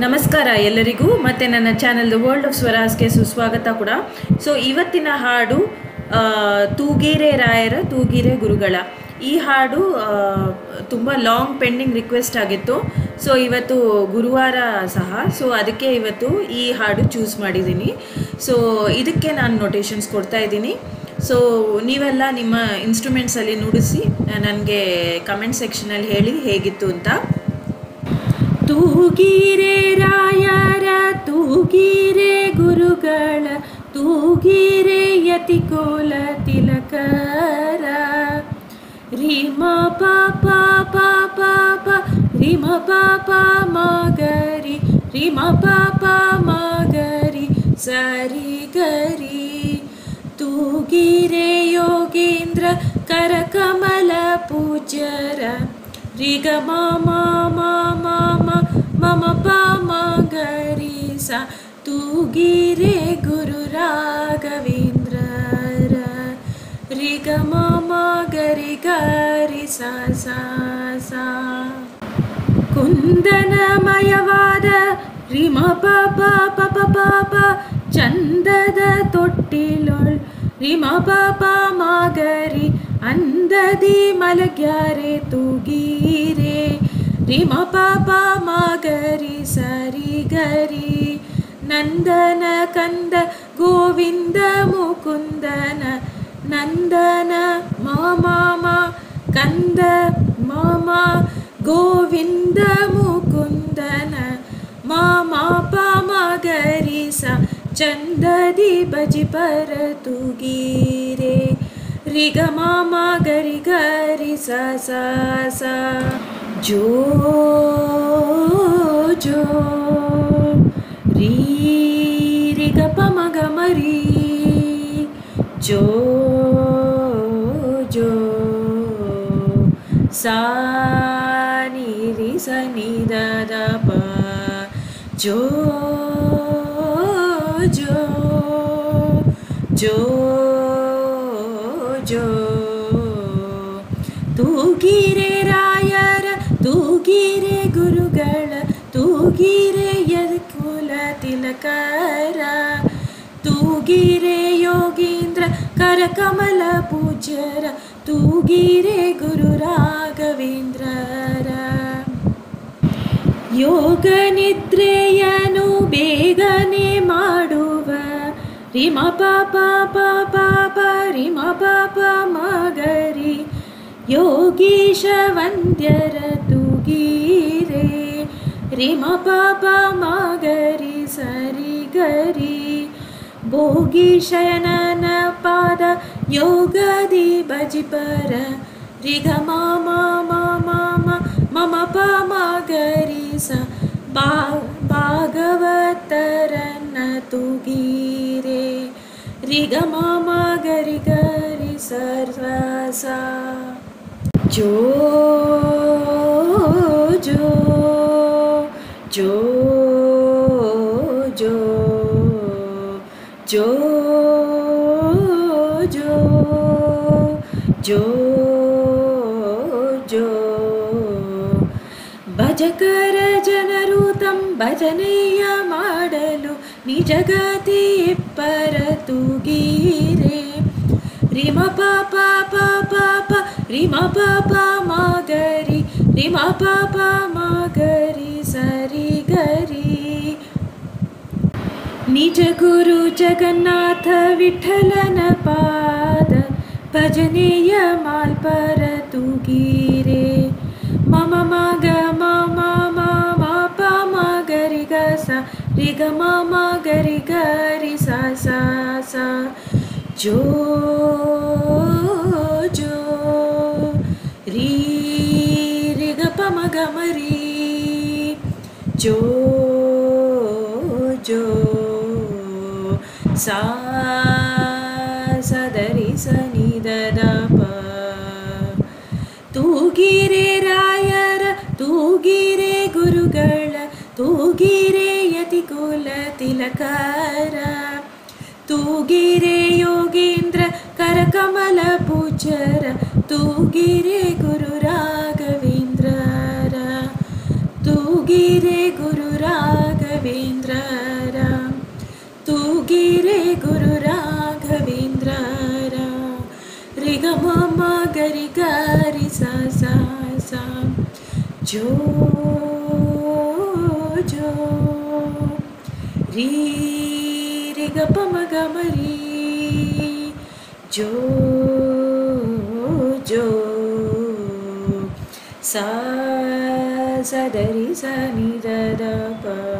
ನಮಸ್ಕಾರ ಎಲ್ಲರಿಗೂ. ಮತ್ತು ನನ್ನ ಚಾನಲ್ ದ ವರ್ಲ್ಡ್ ಆಫ್ ಸ್ವರಾಜ್ಗೆ ಸುಸ್ವಾಗತ ಕೂಡ. ಸೊ ಇವತ್ತಿನ ಹಾಡು ತೂಗೀರೆ ರಾಯರ ತೂಗೀರೆ ಗುರುಗಳ. ಈ ಹಾಡು ತುಂಬ ಲಾಂಗ್ ಪೆಂಡಿಂಗ್ ರಿಕ್ವೆಸ್ಟ್ ಆಗಿತ್ತು. ಸೊ ಇವತ್ತು ಗುರುವಾರ ಸಹ. ಸೊ ಅದಕ್ಕೆ ಇವತ್ತು ಈ ಹಾಡು ಚೂಸ್ ಮಾಡಿದ್ದೀನಿ. ಸೊ ಇದಕ್ಕೆ ನಾನು ನೊಟೇಷನ್ಸ್ ಕೊಡ್ತಾ ಇದ್ದೀನಿ. ಸೊ ನೀವೆಲ್ಲ ನಿಮ್ಮ ಇನ್ಸ್ಟ್ರೂಮೆಂಟ್ಸಲ್ಲಿ ನುಡಿಸಿ, ನನಗೆ ಕಮೆಂಟ್ ಸೆಕ್ಷನಲ್ಲಿ ಹೇಳಿ ಹೇಗಿತ್ತು ಅಂತ. ತೂಗೀರೆ ತೂಗೀರೆ ಗುರುಗಳ ತೂಗೀರೆ ಯತಿಕೋಲ ತಿಲಕರ ರಿಮ ಪಾಪ ಪಾಪ ಪ ರಿಮ ಪಾಪ ಮಗರಿ ರಿಮ ಪಾಪ ಮಗರಿ ಸರಿ ಗರಿ ತೂಗಿರೆ ಯೋಗೇಂದ್ರ ಕರಕಮಲ ಪೂಜ್ಯರ ರಿಗ ಮಮ ಮಮ ಮಮ ಪ ಗರಿ तू गिरे गुरुराघवेन्द्र रि ग मागरि गरि गरि सा सा कुन्दनमयवाद रिम पपा पाप चन्दद तोटि लोल् रिम पापा मागरि अन्धदि मलग्ये तु तूगीरेम पापा मागरि सरि गरि नन्दन कन्द गोविन्द मुकुन्दन नन्दन म मा कन्द ममा गोविन्द मुकुन्दन मा गरि सा चन्द दी भजि परतु गिरे रिग मा गरि गरि सस जो जो। हरी। जो जो सिरि सनि ददा पो। जो जो जो तिरे राय तिरे गुरुगण तू गिरे य कुलतिलकर ತೂಗಿರೆ ಯೋಗೀಂದ್ರ ಕರಕಮಲ ಪೂಜ್ಯರ ತೂಗಿರೆ ಗುರು ರಾಘವೇಂದ್ರರ ಯೋಗ ನಿದ್ರೆಯನು ಬೇಗನೆ ಮಾಡುವ ರಿಮ ಪಾಪ ಪಾಪ ಪ ರಿಮ ಪಾಪ ಮಗರಿ ಯೋಗೀಶ ವಂದ್ಯರ ತೂಗೀರೆ ರಿಮ ಪಾಪ ಮಗರಿ ಸರಿ ಗರಿ भोगिशयननपाद योगदि भजिपर ऋग मा मम पमागरि स बा तु गीरे। ऋग मागरि गरि सर्वसा। जो जो जो। ಜೋ ಜೋ ಜೋ ಜೋ ಭಜಕರ ಜನರು ತಮ್ಮ ಭಜನೆಯ ಮಾಡಲು ನಿಜಗತಿ ಇಪ್ಪರ ತೂಗೀರೆ ರಿಮ ಪಾಪ ಪಾಪ ಪ ರಿಮ ಪಾಪ ಮಾಗರಿ ರಿಮ ಪಾಪ ಮಾಗರಿ ಸರಿ ಗರಿ निज गुरु जगन्नाथ विठलन निजगुरुजगन्नाथविठलनपाद भजनेय माल्परतु गिरे। मम मग मम मा प मा गरि ग सा रि ग म गरि गरि सा सा सा। जो जो रि रि ग प म ग म मरी जो सदरि सनि ददाप गिरे रायर गिरे गुरुगळ तु गिरे यतिकुल तिलकर। तु गिरे योगेन्द्र करकमलपूजर तु गिरे गुरुरा ma ma gari gari sa sa sa jo jo. Ri ri ga pa ma ga ma ri. Jo jo. Sa sa da ri sa ni da da pa